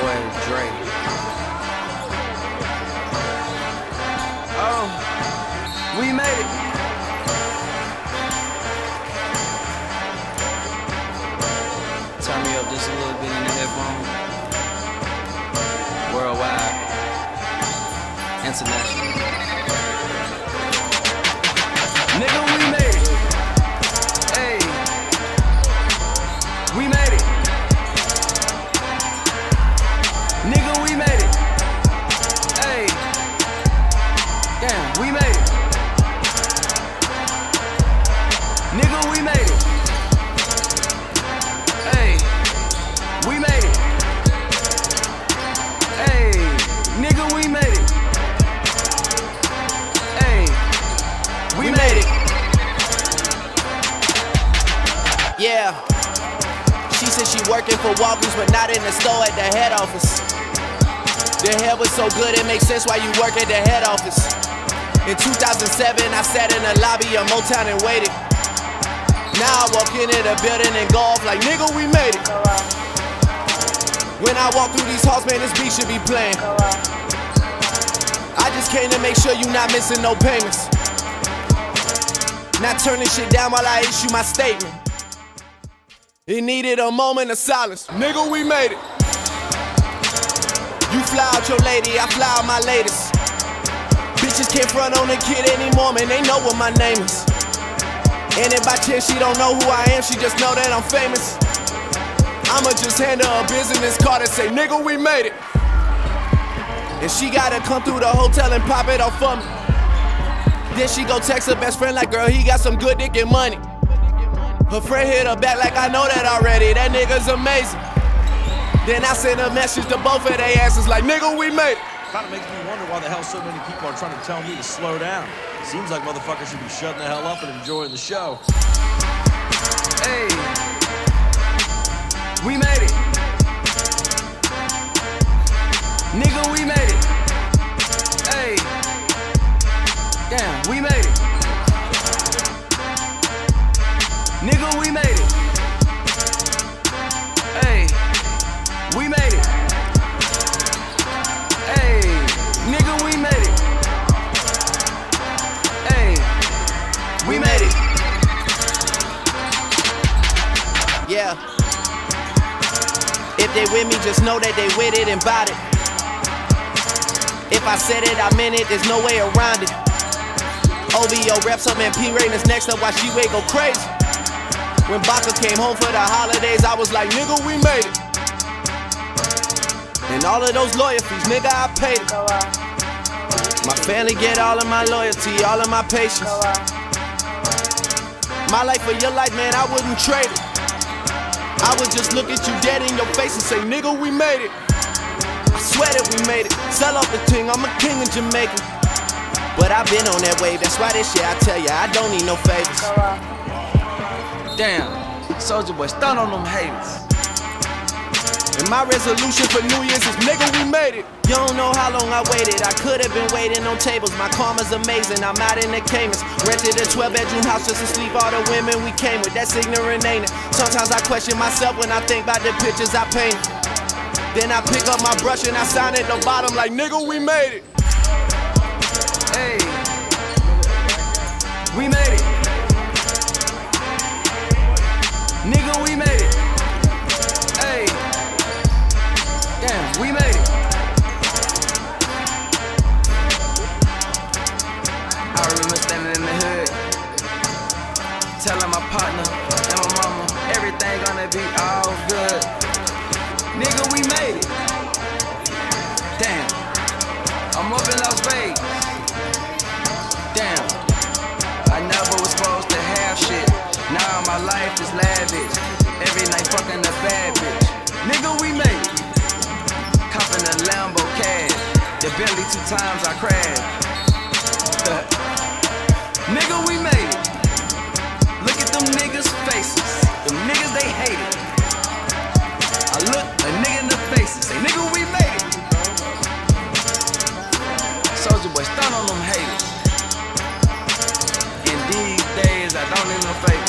boy Dre. Oh, we made it. Turn me up just a little bit in the headphone. Worldwide, international. She Walgreens, but not in the store at the head office. The hair was so good, it makes sense why you work at the head office. In 2007, I sat in the lobby of Motown and waited. Now I walk into the building and go off like, nigga, we made it. When I walk through these halls, man, this beat should be playing. I just came to make sure you not missing no payments. Not turning shit down while I issue my statement. It needed a moment of silence. Nigga, we made it. You fly out your lady, I fly out my latest. Bitches can't front on a kid anymore, man, they know what my name is. And if by chance she don't know who I am, she just know that I'm famous. I'ma just hand her a business card and say, nigga, we made it. And she gotta come through the hotel and pop it off for me. Then she go text her best friend like, girl, he got some good dick and money. Her friend hit her back like I know that already. That nigga's amazing. Then I send a message to both of their asses like, nigga, we made it. Kind of makes me wonder why the hell so many people are trying to tell me to slow down. Seems like motherfuckers should be shutting the hell up and enjoying the show. We made it. Hey, we made it. Yeah. If they with me, just know that they with it and bout it. If I said it, I meant it, there's no way around it. OVO reps up and P Reign's next up while she wait go crazy. When Baka came home for the holidays, I was like, nigga, we made it. And all of those lawyer fees, nigga, I paid it. My family get all of my loyalty, all of my patience. My life for your life, man, I wouldn't trade it. I would just look at you dead in your face and say, nigga, we made it. I swear that we made it. Sell off the ting, I'm a king in Jamaica. But I've been on that wave, that's why this shit, I tell ya, I don't need no favors. Damn, Soulja Boy, stun on them haters. And my resolution for New Year's is, nigga, we made it. You don't know how long I waited. I could have been waiting on tables. My karma's amazing. I'm out in the Caymans. Rented a 12 bedroom house just to sleep all the women we came with. That's ignorant, ain't it? Sometimes I question myself when I think about the pictures I painted. Then I pick up my brush and I sign at the bottom like, nigga, we made it. Hey, we made it. Nigga, I remember standing in the hood, telling my partner and my mama everything gonna be all good. Nigga, we made it. Damn, I'm up in Las Vegas. Damn, I never was supposed to have shit. Now my life is lavish. Every night fucking a bad bitch. Nigga, we made it. Copping a Lambo cash. The Bentley two times I crashed. Nigga, we made it. Look at them niggas' faces. Them niggas, they hate it. I look a nigga in the face and say, nigga, we made it. Soulja Boy, stun on them haters. In these days, I don't need no favors.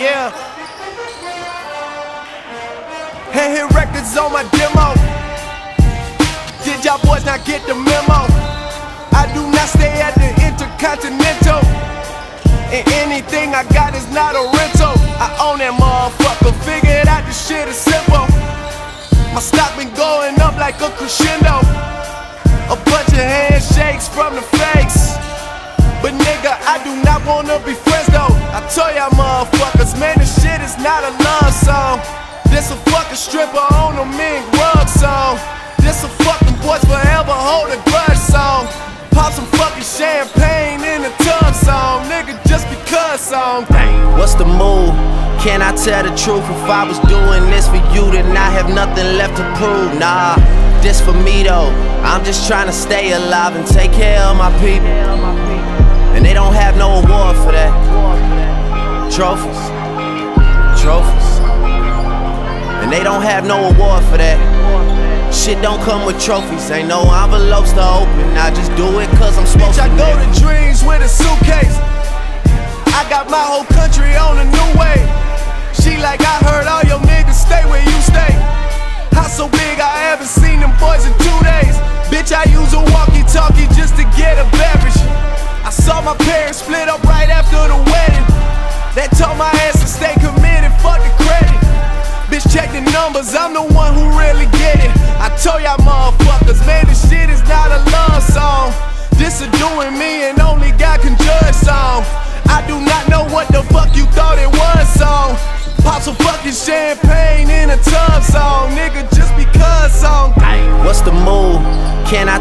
Yeah. Hand hit records on my demo. Did y'all boys not get the memo? I do not stay at the Intercontinental. And anything I got is not a rental. I own that motherfucker. Figured out the shit is simple. My stock been going up like a crescendo. A bunch of handshakes from the fakes. But nigga, I do not wanna be friends though. I tell y'all motherfuckers, man, this shit is not a love song. This a fucking stripper on a mink rug song. This a fucking boys forever hold a grudge song. Pop some fucking champagne in a tub song, nigga, just because song. What's the move? Can I tell the truth? If I was doing this for you, then I have nothing left to prove. Nah, this for me though. I'm just trying to stay alive and take care of my people. And they don't have no award for that. Trophies, trophies. And they don't have no award for that. Shit don't come with trophies, ain't no envelopes to open. I just do it cause I'm supposed Bitch, to. I go to dreams with a suitcase. I got my whole country on a new way. She like, I heard all your niggas stay where you stay. House so big, I haven't seen them boys in two days. Bitch, I use a walkie talkie just to get a beverage. Saw my parents split up right after the wedding. That told my ass to stay committed, fuck the credit. Bitch, check the numbers, I'm the one who really get it. I told y'all motherfuckers, man, this shit is not a love song. This is doing me and only God can judge song. I do not know what the fuck you thought it was song. Pop some fucking champagne in a tub song, nigga,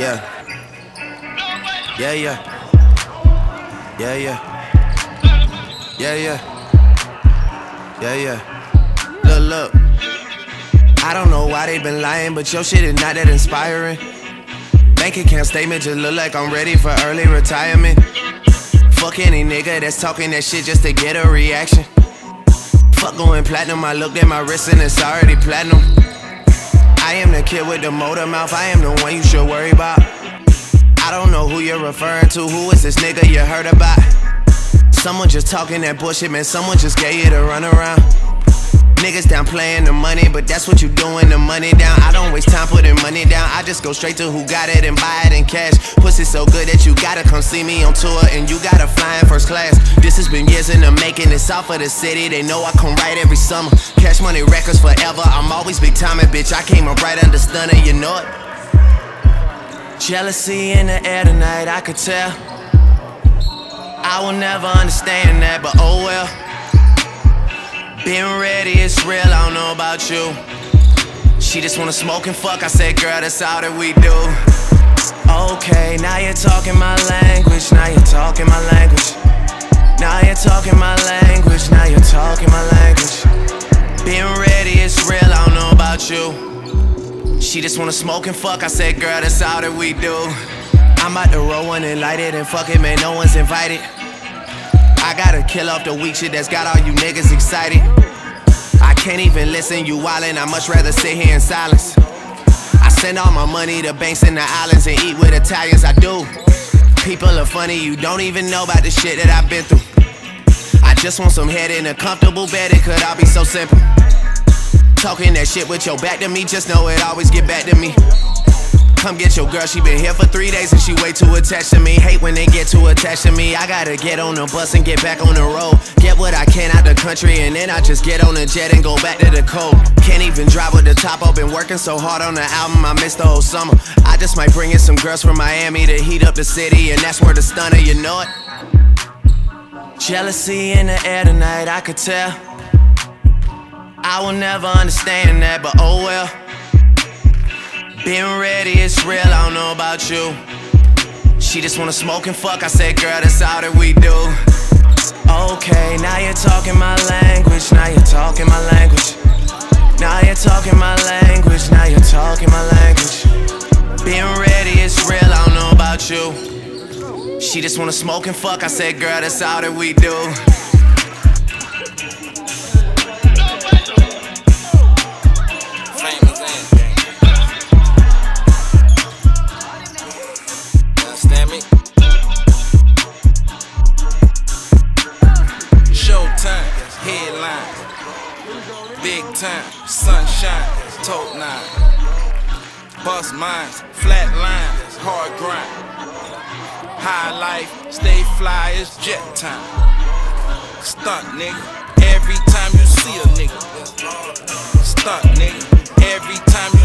Yeah. Yeah, yeah. Yeah, yeah. Yeah, yeah. Yeah, yeah. Look, look. I don't know why they been lying, but your shit is not that inspiring. Bank account statement just look like I'm ready for early retirement. Fuck any nigga that's talking that shit just to get a reaction. Fuck going platinum, I looked at my wrist and it's already platinum. I am the kid with the motor mouth, I am the one you should worry about. I don't know who you're referring to, who is this nigga you heard about? Someone just talking that bullshit, man, someone just gave you the runaround. Niggas down playing the money, but that's what you doing, the money down. I don't waste time putting money down, I just go straight to who got it and buy it in cash. Pussy so good that you gotta come see me on tour and you gotta fly in first class. This has been years in the making, it's south of the city, they know I come right every summer. Cash money records forever, I'm always big time, bitch. I came up right under Stunna, you know it. Jealousy in the air tonight, I could tell. I will never understand that, but oh well. Been ready, it's real, I don't know about you. She just wanna smoke and fuck, I said, girl, that's all that we do. Okay, now you're talking my language, now you're talking my language. Now you're talking my language, now you're talking my language. Been ready, it's real, I don't know about you. She just wanna smoke and fuck, I said, girl, that's all that we do. I'm about to roll one and light it, and fuck it, man, no one's invited. I gotta kill off the weak shit that's got all you niggas excited. I can't even listen, you wildin', I much rather sit here in silence. I send all my money to banks in the islands and eat with Italians, I do. People are funny, you don't even know about the shit that I've been through. I just want some head in a comfortable bed, it could all be so simple. Talking that shit with your back to me, just know it always get back to me. Come get your girl, she been here for three days and she way too attached to me. Hate when they get too attached to me. I gotta get on the bus and get back on the road. Get what I can out the country and then I just get on the jet and go back to the cold. Can't even drive with the top up, been working so hard on the album, I missed the whole summer. I just might bring in some girls from Miami to heat up the city, and that's where the Stunna, you know it. Jealousy in the air tonight, I could tell. I will never understand that, but oh well. Been ready, it's real, I don't know about you. She just wanna smoke and fuck, I said, girl, that's all that we do. Okay, now you're talking my language, now you're talking my language. Now you're talking my language, now you're talking my language. Ready, it's real, I don't know about you. She just wanna smoke and fuck, I said, girl, that's all that we do. Time, sunshine, tote nine. Bust mines, flat lines, hard grind. High life, stay fly, it's jet time. Stunt nigga, every time you see a nigga. Stunt nigga, every time